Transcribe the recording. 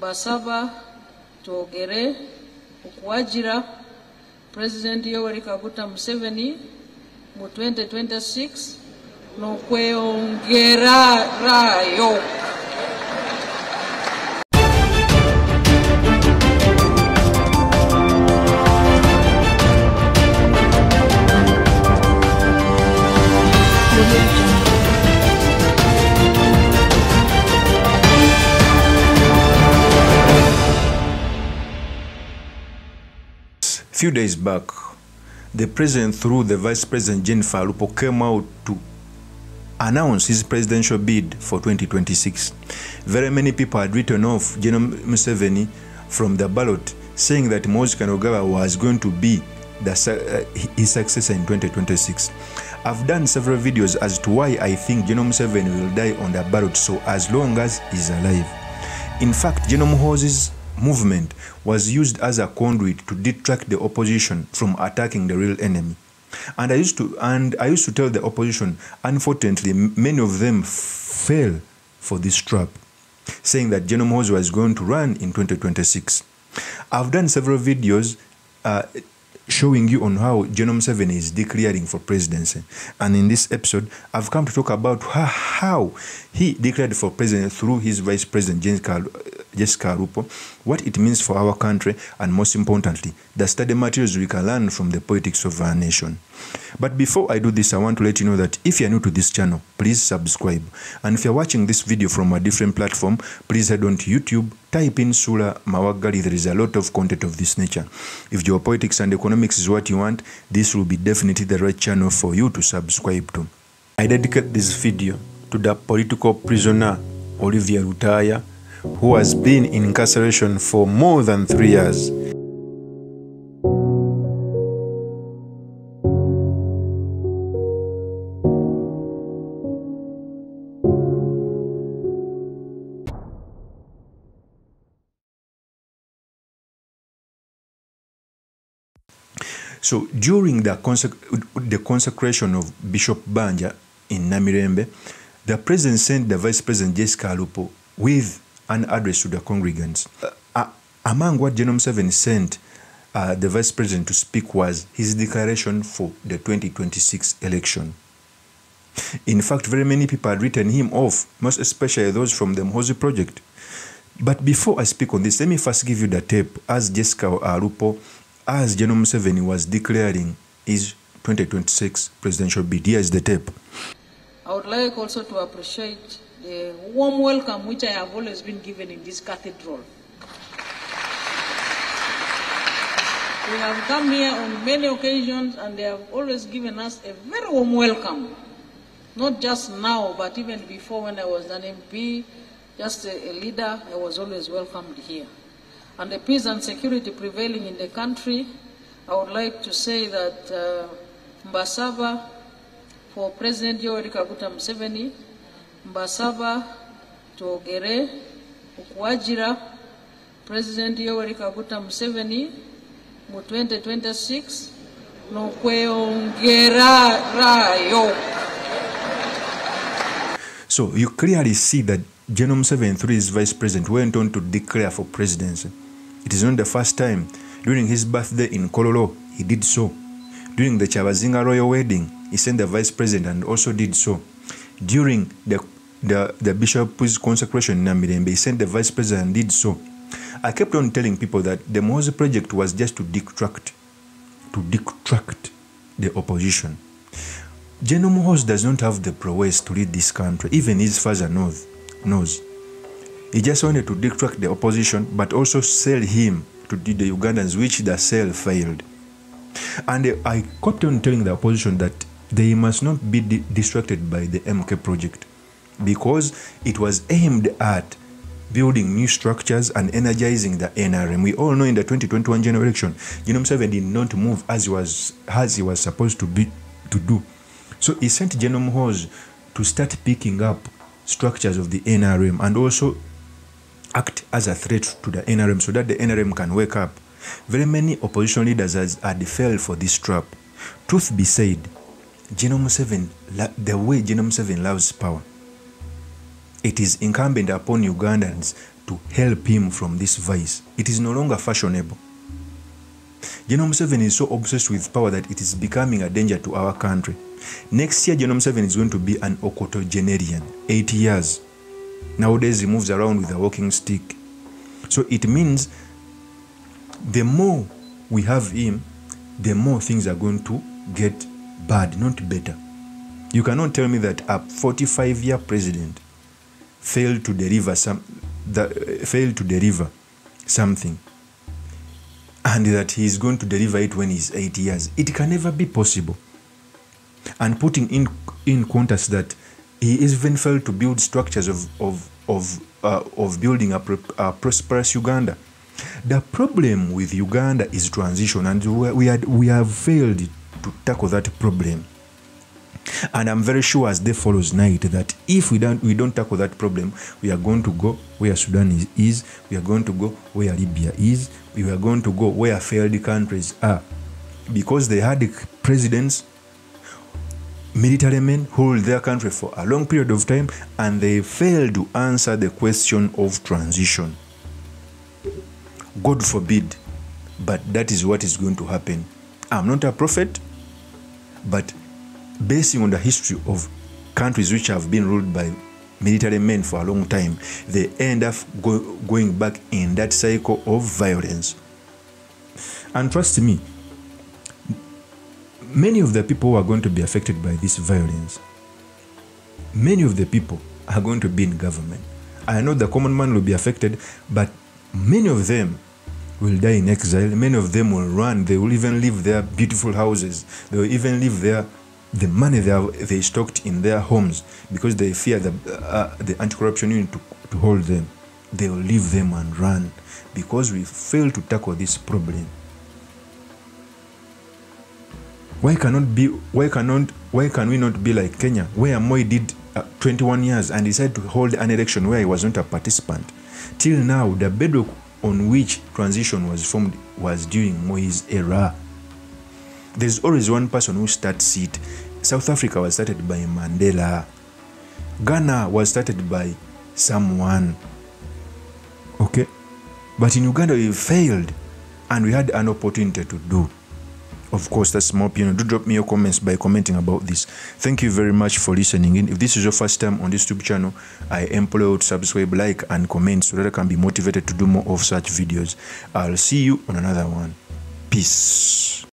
mbasaba twogere okuwagira President Yoweri Kaguta Museveni mu 2026 n'okweyongerayo few days back, the president, through the vice president Jennifer Alupo, came out to announce his presidential bid for 2026. Very many people had written off General Museveni from the ballot, saying that Moses Kanogawa was going to be the, uh, his successor in 2026. I've done several videos as to why I think General Museveni will die on the ballot so as long as he's alive. In fact, General Muhoozi's movement was used as a conduit to detract the opposition from attacking the real enemy. And I used to and I used to tell the opposition, unfortunately, many of them fell for this trap, saying that General was going to run in 2026. I've done several videos uh, showing you on how General Museveni is declaring for presidency. And in this episode, I've come to talk about how, he declared for president through his vice president, Jessica Jessica Arupo, what it means for our country, and most importantly, the study materials we can learn from the politics of our nation. But before I do this, I want to let you know that if you're new to this channel, please subscribe. And if you're watching this video from a different platform, please head on to YouTube, type in Sula Mawagali. There is a lot of content of this nature. If geopolitics and economics is what you want, this will be definitely the right channel for you to subscribe to. I dedicate this video to the political prisoner Olivia Rutaya, who has been in incarceration for more than three years. So during the, consec- the consecration of Bishop Banja in Namirembe, the president sent the vice president Jessica Alupo with an address to the congregants. Uh, uh, among what General Museveni sent uh, the vice president to speak was his declaration for the 2026 election. In fact, very many people had written him off, most especially those from the Muhoozi project. But before I speak on this, let me first give you the tape as Jessica Alupo, as General Museveni was declaring his 2026 presidential bid. Here is the tape. I would like also to appreciate the warm welcome which I have always been given in this cathedral. We have come here on many occasions and they have always given us a very warm welcome. Not just now, but even before when I was an MP, just a, a leader, I was always welcomed here. And the peace and security prevailing in the country, I would like to say that uh, Mbasaba, for President Yoweri Kaguta Museveni, mbasaba twogere okuwagira President Yoweri Kaguta Museveni mu 2026 n'okweyongerayo. So you clearly see that General Museveni, through his vice president, went on to declare for presidency. It is not the first time. During his birthday in Kololo, he did so. During the Chabazinga royal wedding, he sent the vice president and also did so. During the the, the bishop's consecration in Namirembe, he sent the vice president and did so. I kept on telling people that the Muhoozi project was just to detract, to detract the opposition. General Muhoozi does not have the prowess to lead this country. Even his father knows. knows. He just wanted to detract the opposition, but also sell him to the Ugandans, which the sale failed. And I kept on telling the opposition that they must not be distracted by the MK project because it was aimed at building new structures and energizing the NRM. We all know in the 2021 general election, General Museveni did not move as he was as he was supposed to be to do. So he sent General Muhoozi to start picking up structures of the NRM and also act as a threat to the NRM so that the NRM can wake up. Very many opposition leaders had failed for this trap. Truth be said, Museveni, la- the way General Museveni loves power, it is incumbent upon Ugandans to help him from this vice. It is no longer fashionable. General Museveni is so obsessed with power that it is becoming a danger to our country. Next year, General Museveni is going to be an octogenarian, 80 years. Nowadays, he moves around with a walking stick. So it means the more we have him, the more things are going to get bad, not better. You cannot tell me that a 45 year president failed to deliver some that uh, failed to deliver something and that he is going to deliver it when he's 80 years. It can never be possible. And putting in in context that he is even failed to build structures of of of uh, of building a, a prosperous Uganda. The problem with Uganda is transition, and we, had, we have failed to tackle that problem. And I'm very sure as they follows night that if we don't we don't tackle that problem, we are going to go where Sudan is, is, we are going to go where Libya is, we are going to go where failed countries are. Because they had presidents, military men who ruled their country for a long period of time and they failed to answer the question of transition. God forbid, but that is what is going to happen. I'm not a prophet, but basing on the history of countries which have been ruled by military men for a long time, they end up go, going back in that cycle of violence. And trust me, many of the people who are going to be affected by this violence, many of the people are going to be in government. I know the common man will be affected, but many of them will die in exile. Many of them will run. They will even leave their beautiful houses. They will even leave their the money they, have, they stocked in their homes because they fear the, uh, the anti-corruption unit to, to hold them. They will leave them and run because we fail to tackle this problem. Why cannot be? Why cannot? Why can we not be like Kenya, where Moi did uh, 21 years and decided to hold an election where he was not a participant? Till now, the bedrock on which transition was formed was during Moi's era. There's always one person who starts it. South Africa was started by Mandela. Ghana was started by someone. Okay? But in Uganda, we failed and we had an opportunity to do. Of course, that's my opinion. Do drop me your comments by commenting about this. Thank you very much for listening in. If this is your first time on this YouTube channel, I implore you to subscribe, like, and comment so that I can be motivated to do more of such videos. I'll see you on another one. Peace.